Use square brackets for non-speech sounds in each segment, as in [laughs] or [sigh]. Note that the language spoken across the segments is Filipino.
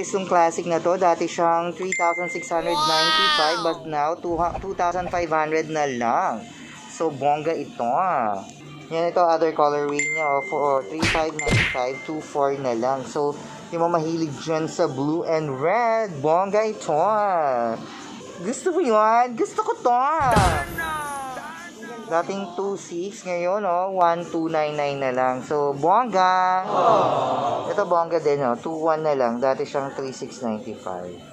guys, yung classic na to. Dati siyang 3,695 but now 2,500 na lang. So, bongga ito ah. Yan ito, other colorway niya. Oh, for 3,595, 2,400 na lang. So, yung mga mahilig dyan sa blue and red, bongga ito ah. Gusto mo yun? Gusto ko to ah. Dating 2.6, ngayon oh, 1.299 na lang. So, bongga. Ito bongga din oh, 2.1 na lang. Dati siyang 3.695.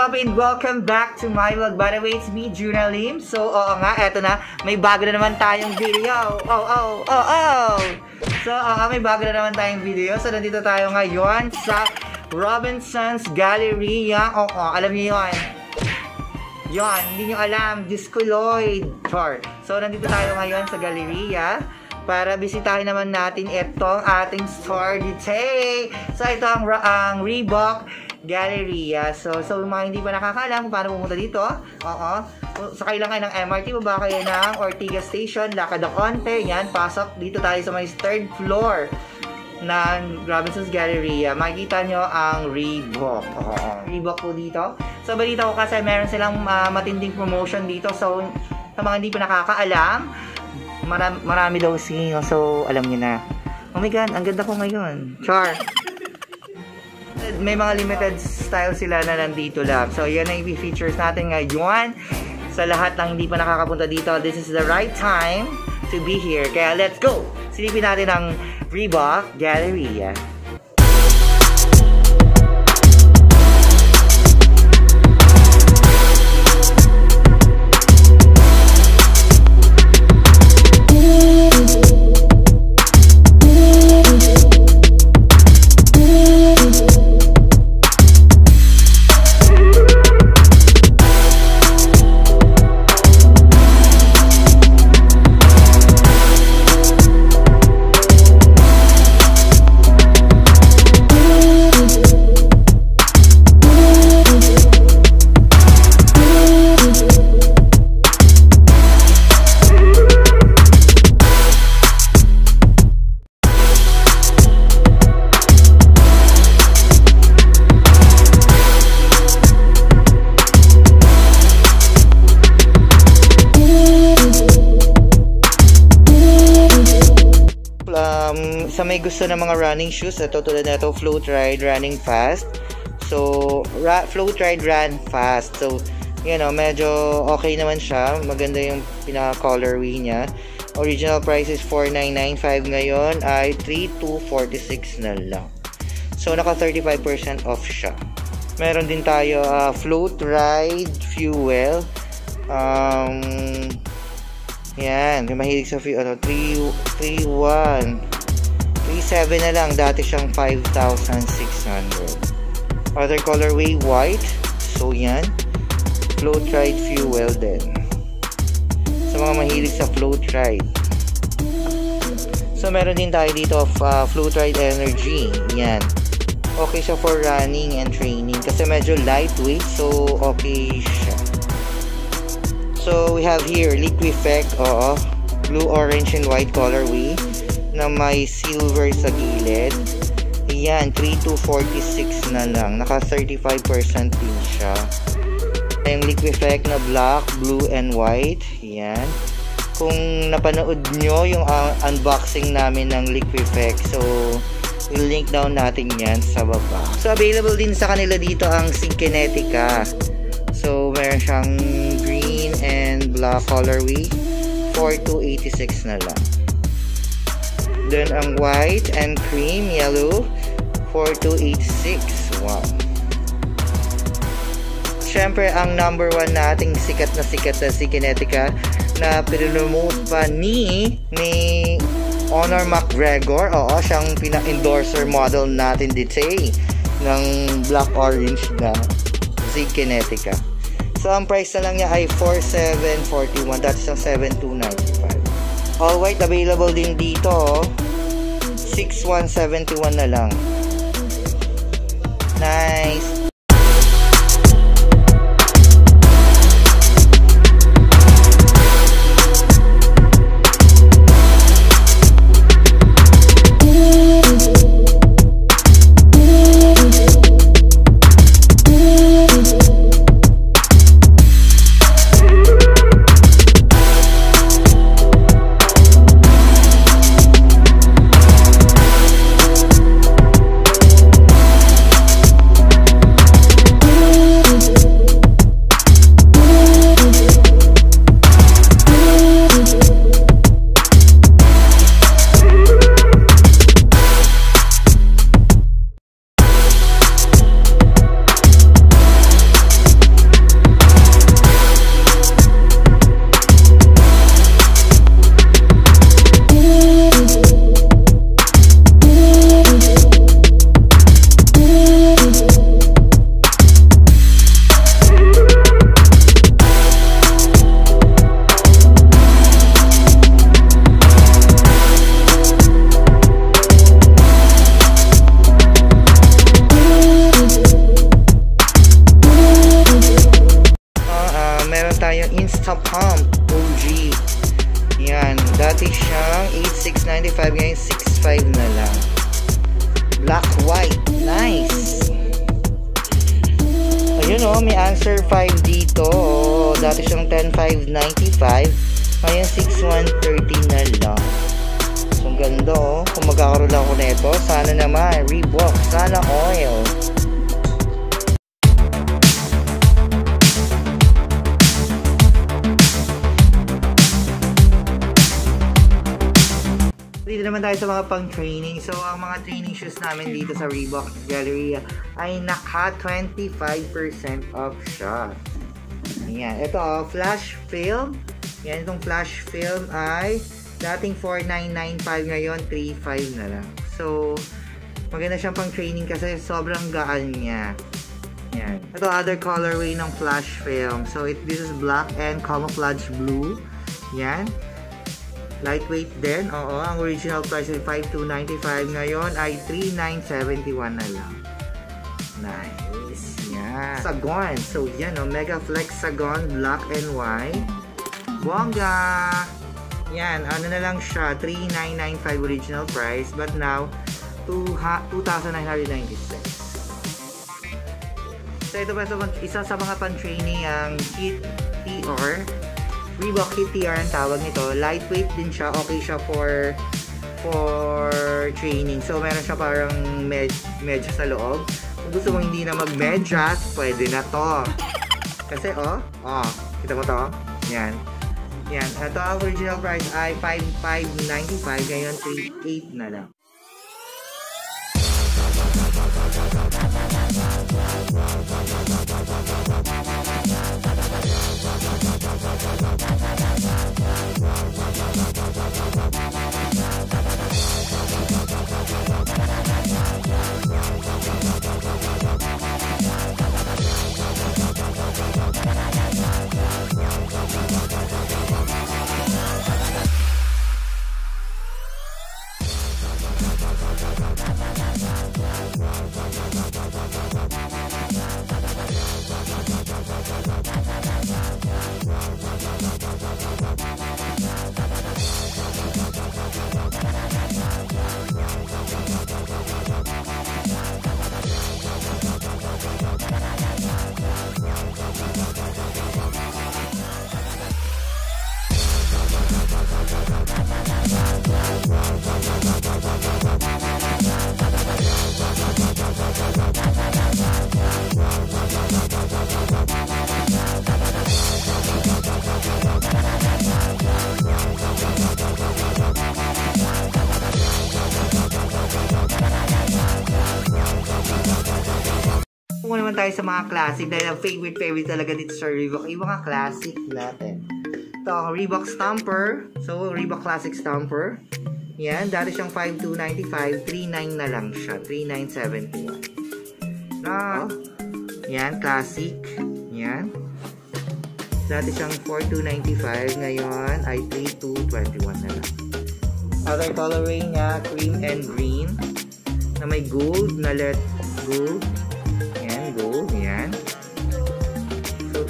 Mga Shubapin! Welcome back to my vlog. By the way, it's me, Juna Lim. So, oo nga, eto na. May bago na naman tayong video. Oh, oh, oh, oh! So, oo may bago na naman tayong video. So, nandito tayo ngayon sa Robinson's Galleria. Oo, alam niyo yun. Yon, hindi nyo alam. Discoloid. Char. So, nandito tayo ngayon sa Galleria para bisitahin naman natin itong ating store dito. So, ito ang, ang Reebok Galleria. So, so mga hindi pa nakakaalam kung paano pumunta dito, oo. Sakay lang kayo ng MRT, baba kayo ng Ortigas Station, lakad ng konti, yan, pasok. Dito tayo sa may third floor ng Robinson's Galleria. Makikita nyo ang Reebok. Oo. Reebok po dito. So, balita ko kasi meron silang uh, matinding promotion dito. So, sa mga hindi pa nakakaalam, marami, marami daw sino. So, alam niyo na. Oh my God, ang ganda ko ngayon. Char! May mga limited style sila na nandito lang. So, yan ang i-features natin ngayon. Sa lahat ng hindi pa nakakapunta dito, this is the right time to be here. Kaya let's go! Silipin natin ang Reebok Galleria. Gusto ng mga running shoes, ito tulad na ito, Float Ride Running Fast. So, ra Float Ride Run Fast. So, you know, medyo okay naman siya. Maganda yung pinaka-colorway niya. Original price is 4,995 ngayon ay 3,246 na lang. So, naka 35% off siya. Meron din tayo uh, Float Ride Fuel. Um, yan, mahilig sa fuel, ano, 3, 3, 1. 3.7 na lang. Dati siyang 5,600. Other colorway, white. So, yan. Flow tried fuel din. mga mahilig sa float ride. So, meron din tayo dito of uh, float ride energy. Yan. Okay siya for running and training kasi medyo lightweight so okay siya. So, we have here Liquifect, oo. Blue, orange, and white colorway na may silver sa gilid. Ayan, 3246 na lang. Naka 35% din siya. Yung Liquifect na black, blue, and white. Ayan. Kung napanood nyo yung uh, unboxing namin ng Liquifect, so i-link down natin yan sa baba. So, available din sa kanila dito ang Synkinetica. So, meron siyang green and black colorway. 4286 na lang. Then, ang white and cream yellow. 4286. Wow. Ang number one nating sikat na sikat na si Kinetica na pinromote pa ni ni Honor McGregor. Oo, siyang pina-endorser model natin dito ng black orange na si Kinetica. So, ang price na lang niya ay 4741. That's ang 7295. All white available din dito. 6171 na lang. Nice. 10,595. Ngayon 6,130 na lang. So, ang ganda. Oh. Kung magkakaroon ako nito, sana naman. Reebok. Sana oil. dito naman tayo sa mga pang-training. So, ang mga training shoes namin dito sa Reebok Galleria ay naka 25% off siya. Ayan. Ito, flash film. Yan, itong flash film ay dating 4,995 ngayon 3,500 na lang. So, maganda siyang pang-training kasi sobrang gaan niya. Yan. Ito, other colorway ng flash film. So, it, this is black and camouflage blue. Yan. Lightweight din. Oo, ang original price ay 5,295. Ngayon ay 3,971 na lang. Nice. Yan. Sagon. So, yan o. Oh, Mega Flex Sagon. Black and white. Bongga! Yan. Ano na lang siya. 3,995 original price. But now, 2,996. So, ito pa sa isa sa mga pan-training ang Kit TR Reebok Hit TR ang tawag nito. Lightweight din siya. Okay siya for for training. So, meron siya parang med medyo sa loob. Kung gusto mo hindi na mag-medyas, pwede na to. Kasi, oh, oh, kita mo to? Yan. Yan. Ito ang original price ay 5,595. Ngayon, 3,800 na lang. Wow, wow, wow, wow, wow, wow. Tayo sa mga classic dahil ang favorite favorite talaga dito sa Reebok yung mga classic natin. Ito, Reebok Stomper. So, Reebok Classic Stomper. Yan, dati siyang 5,295. 3,900 na lang siya. 3,971. Na, yan, classic. Yan. Dati siyang 4,295. Ngayon ay 3,221 na lang. Other colorway niya, cream and green. Na may gold na let gold.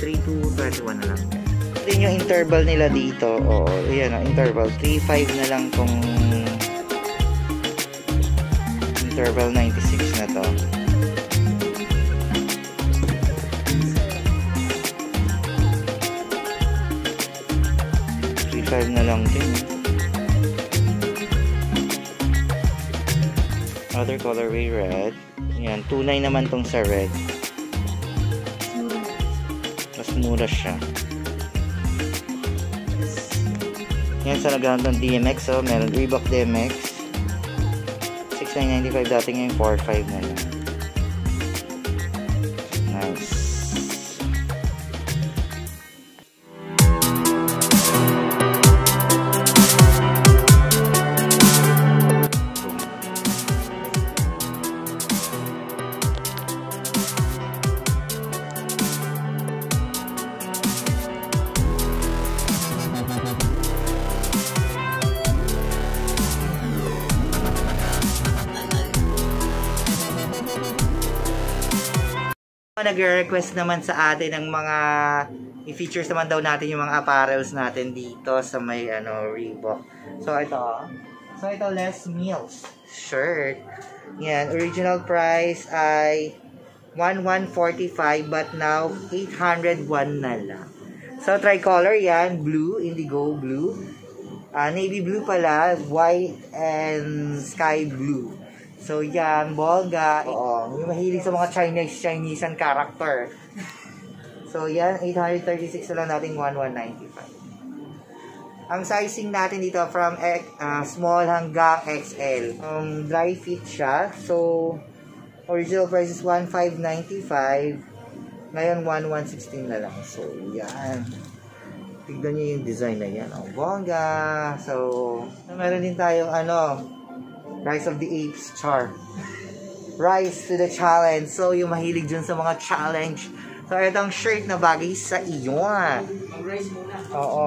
So, 3,221 na lang. Ito yung interval nila dito. Oo, yan ang interval. 3,500 na lang tong interval 96 na to. Three na lang din. Other colorway red. Yan, tunay naman tong sa red. Mura siya. Yan sa naghahanap ng DMX, oh, meron Reebok DMX. 6,995 dati ngayon 4,500 na lang. Nagre-request naman sa atin ng mga i-features naman daw natin yung mga apparels natin dito sa may ano Reebok. So ito. So ito less meals shirt. Yan, original price ay 1145 but now 801 na lang. So tricolor yan, blue, indigo blue. Uh, navy blue pala, white and sky blue. So yan, bongga. Oo, yung mahilig sa mga Chinese, Chinese and character. So yan, 836 na lang natin 1195. Ang sizing natin dito from uh, small hanggang XL. Um, dry fit siya. So, original price is 1595. Ngayon, 1116 na lang. So, yan. Tignan nyo yung design na yan. Ang bongga. So, meron din tayong ano, Rise of the Apes char. Rise to the challenge. So, yung mahilig dun sa mga challenge. So, itong shirt na bagay sa iyo. Mag-rice muna. Oo.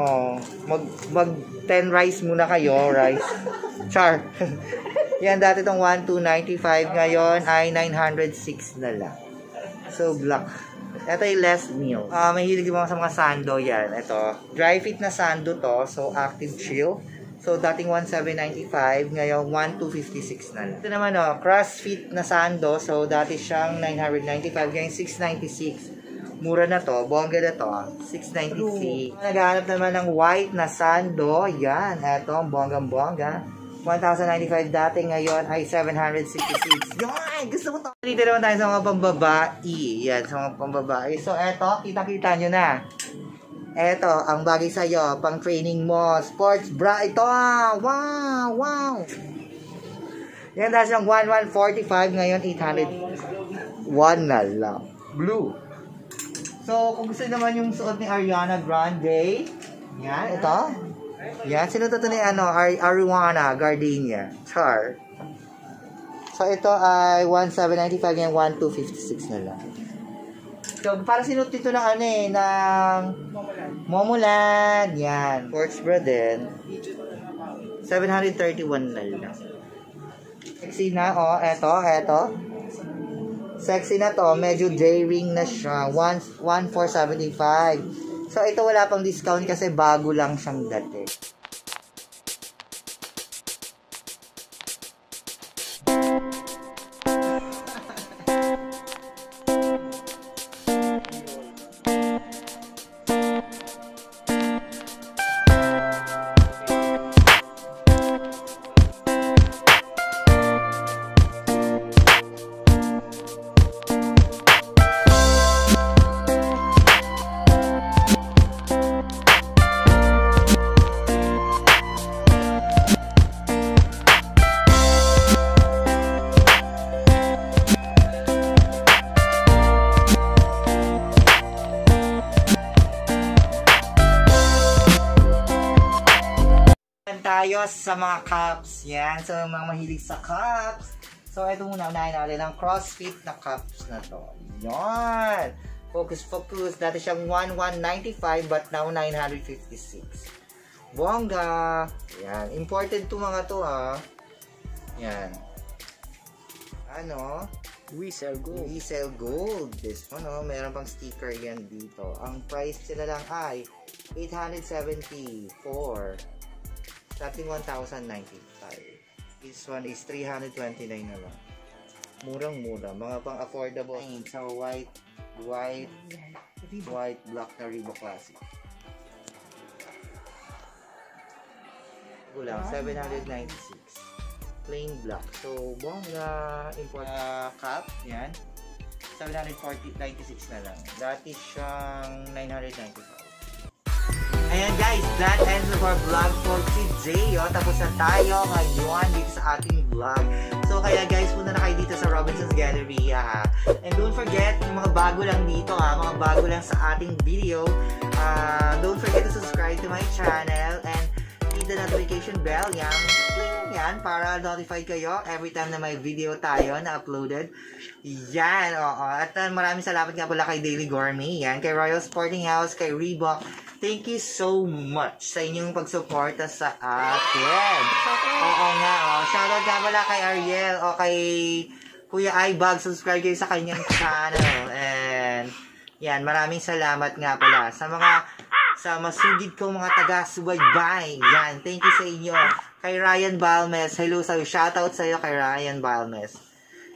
Mag, mag 10 rice muna kayo. Rice. Char. [laughs] Yan, dati itong 1,295. Ngayon ay 906 na lang. So, black. Ito yung less meal. Uh, mahilig yung mga sa mga sando yan. Ito. Dry fit na sando to. So, active chill. So, dating 1,795, ngayon 1,256 na lang. Ito naman, oh, CrossFit na sando. So, dati siyang 995, ngayon 696. Mura na to. Bongga na to. 696. Naghahanap naman ng white na sando. Yan. Ito, bonggang-bongga. 1,095 dati, ngayon ay 766. Yan! Gusto mo to. Dito naman tayo sa mga pambabae. Yan, sa mga pambabae. So, eto, kita-kita nyo na. Eto, ang bagay sa'yo, pang training mo, sports bra, ito, ah, wow, wow. Yan, dahil siyang 1145, ngayon 801 na lang. Blue. So, kung gusto naman yung suot ni Ariana Grande, yan, ito. Yan, sino to ni ano, Ar Ariana Gardenia, Char. So, ito ay 1795, ngayon 1256 na lang. So, para sinuot ito ng ano eh, ng Momulan. Yan. Sports bra din. 731 na lang. Sexy na, oh. Eto, eto. Sexy na to. Medyo J-ring na siya. 1,475. So, ito wala pang discount kasi bago lang siyang dati. Tayo sa mga cups. Yan, so mga mahilig sa cups. So, ito muna, unahin natin ang CrossFit na cups na to. Yan! Focus, focus. Dati siyang 1195 but now 956. Bongga! Yan. Imported to mga to ha. Yan. Ano? We sell gold. We sell gold. This one, oh, meron pang sticker yan dito. Ang price sila lang ay 874. Starting 1,095. This one is 329 na lang. Murang-mura. Mga pang affordable. So, white, white, white, black na Reebok Classic. Kulang, 796 plain black. So, bongga import uh, cap, yan. 740, 96 na lang. Dati siyang 995. Ayan guys, that ends of our vlog for today. Oh. Tapos na tayo ngayon dito sa ating vlog. So kaya guys, punta na kayo dito sa Robinson's Galleria ha. And don't forget, yung mga bago lang dito ha, mga bago lang sa ating video. Uh, don't forget to subscribe to my channel and hit the notification bell. Yan, cling yan para notified kayo every time na may video tayo na uploaded. Yan, oo. At uh, maraming salamat nga pala kay Daily Gourmet. Yan, kay Royal Sporting House, kay Reebok. Thank you so much sa inyong pagsuporta sa akin. Oo nga, oh. Shoutout nga pala kay Ariel o kay Kuya Ibag. Subscribe kayo sa kanyang channel. And, yan, maraming salamat nga pala sa mga sa masugid kong mga taga-subaybay. Yan, thank you sa inyo. Kay Ryan Balmes, hello sa'yo. Shoutout sa'yo kay Ryan Balmes.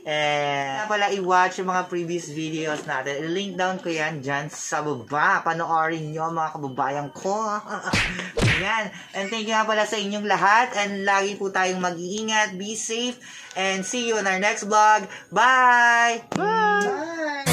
And, pala i-watch yung mga previous videos natin. I-link down ko yan dyan sa baba. Panoorin nyo mga kababayan ko. [laughs] yan. And thank you nga pala sa inyong lahat. And lagi po tayong mag-iingat. Be safe. And see you in our next vlog. Bye! Bye!